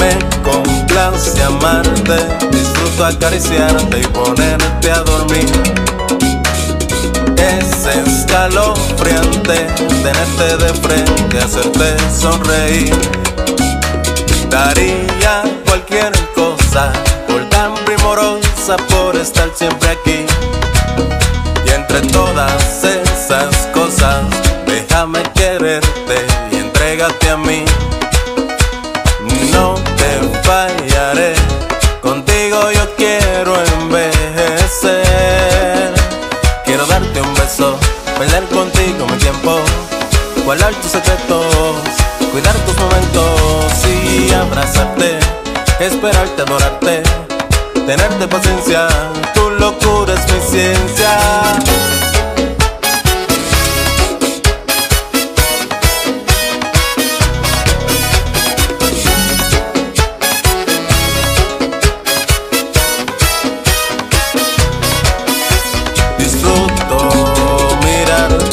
Me complace amarte, disfruto acariciarte y ponerte a dormir. Es escalofriante tenerte de frente, hacerte sonreír. Daría cualquier cosa por tan primorosa, por estar siempre aquí. Y entre todas esas cosas, déjame quererte y entrégate a mí. Perder contigo mi tiempo, guardar tus secretos, cuidar tus momentos y abrazarte, esperarte, adorarte, tenerte paciencia, tu locura es mi ciencia.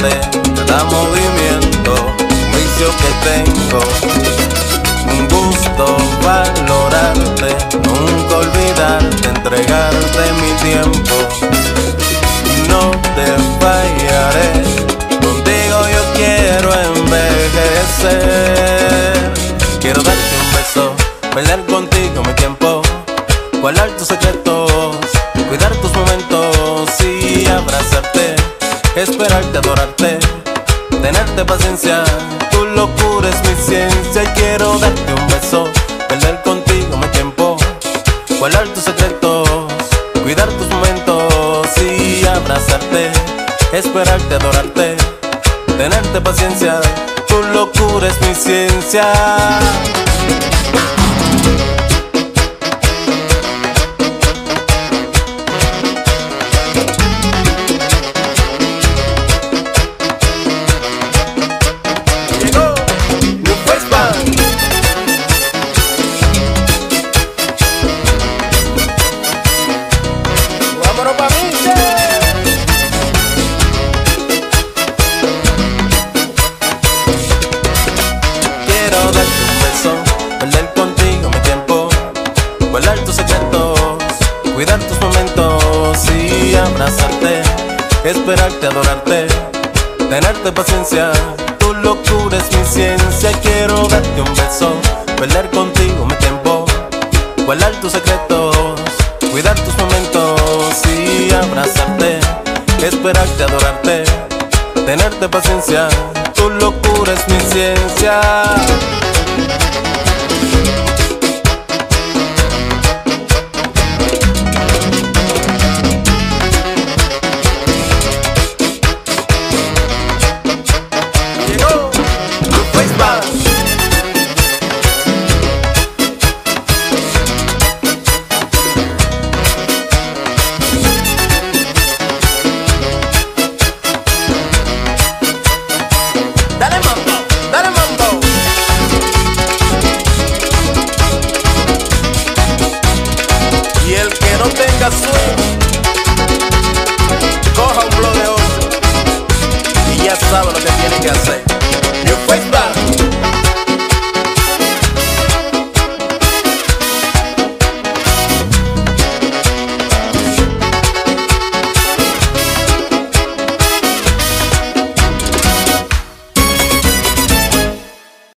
Mirarte, cada movimiento, un vicio que tengo. Un gusto valorarte, nunca olvidarte, entregarte mi tiempo. No te fallaré, contigo yo quiero envejecer. Quiero darte un beso, bailar contigo mi tiempo, guardar tus secretos, esperarte, adorarte, tenerte paciencia. Tu locura es mi ciencia y quiero darte un beso, perder contigo mi tiempo, guardar tus secretos, cuidar tus momentos y abrazarte, esperarte, adorarte, tenerte paciencia. Tu locura es mi ciencia. Guardar tus secretos, cuidar tus momentos y abrazarte, esperarte, adorarte, tenerte paciencia. Tu locura es mi ciencia. Quiero darte un beso, perder contigo mi tiempo, guardar tus secretos, cuidar tus momentos y abrazarte, esperarte, adorarte, tenerte paciencia. Tu locura es mi ciencia. that's sweet.